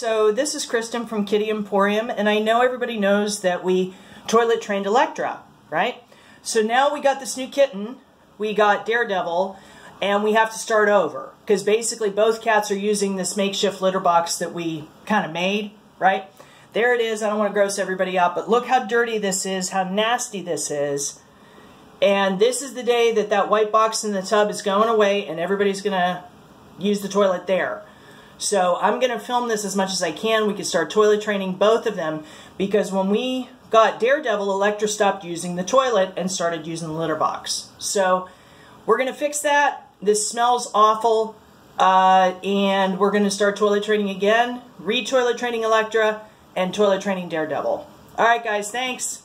so this is Kristen from Kitty Emporium, and I know everybody knows that we toilet trained Electra, right? So now we got this new kitten, we got Daredevil, and we have to start over. Because basically both cats are using this makeshift litter box that we kind of made, right? There it is, I don't want to gross everybody out, but look how dirty this is, how nasty this is. And this is the day that that white box in the tub is going away and everybody's going to use the toilet there. So I'm going to film this as much as I can. We can start toilet training both of them because when we got Daredevil, Electra stopped using the toilet and started using the litter box. So we're going to fix that. This smells awful. Uh, and we're going to start toilet training again, re-toilet training Electra, and toilet training Daredevil. All right, guys, thanks.